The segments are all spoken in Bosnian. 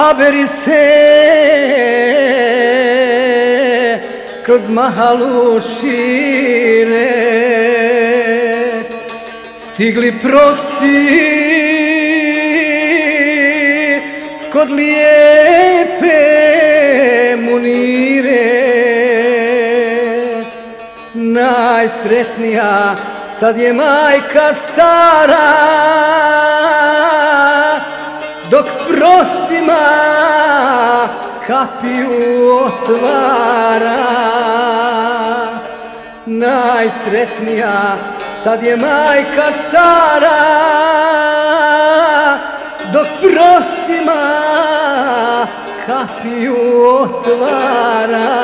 Haberi se kroz mahalu šire. Stigli prosti kod lijepe munire. Najsretnija sad je majka stara dok prosima kapiju otvara. Najsretnija sad je majka stara dok prosima kapiju otvara.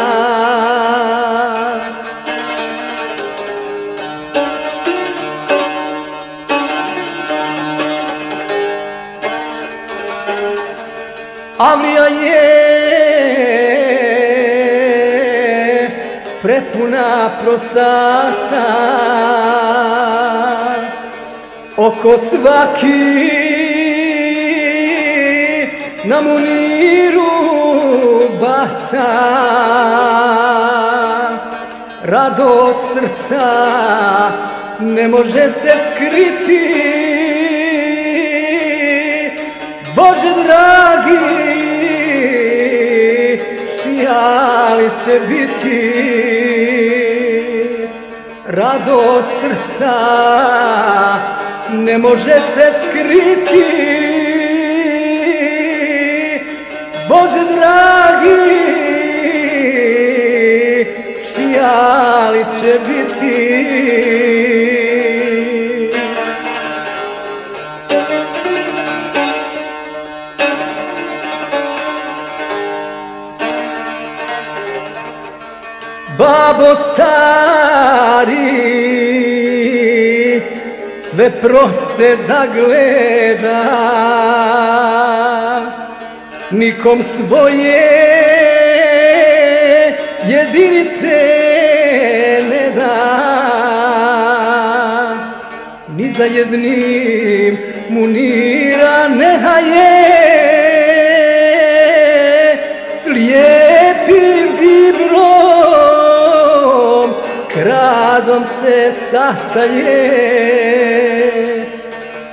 Avlija je prepuna prosata Oko svaki na muniru baca Rado srca. Ne može se skriti. Bože dragi li će biti rado srca ne može se skriti. Bože dragi čija li će biti babo stari sve proste zagleda. Nikom svoje jedinice ne da. Ni za jednim munira radom se sastaje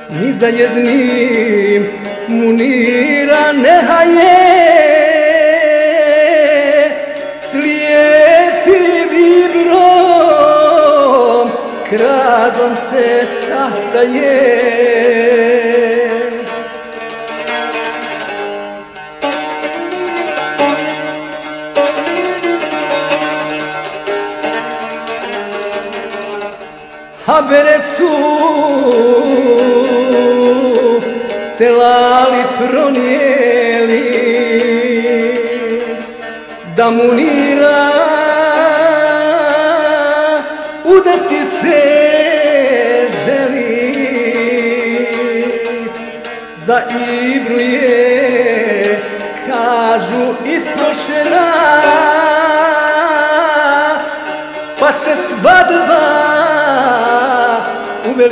Ni za jednim munira nehaje Slijepi vibrom Kradom se sastaje. Habere su te lali pronijeli da munira udati se želi. Za Ibru je kažu isprošena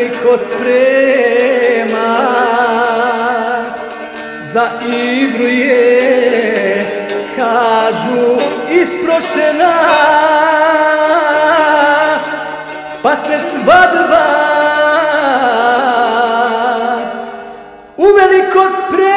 veliko sprema za igru je kažu isprošena. Pa se svadba u veliko sprema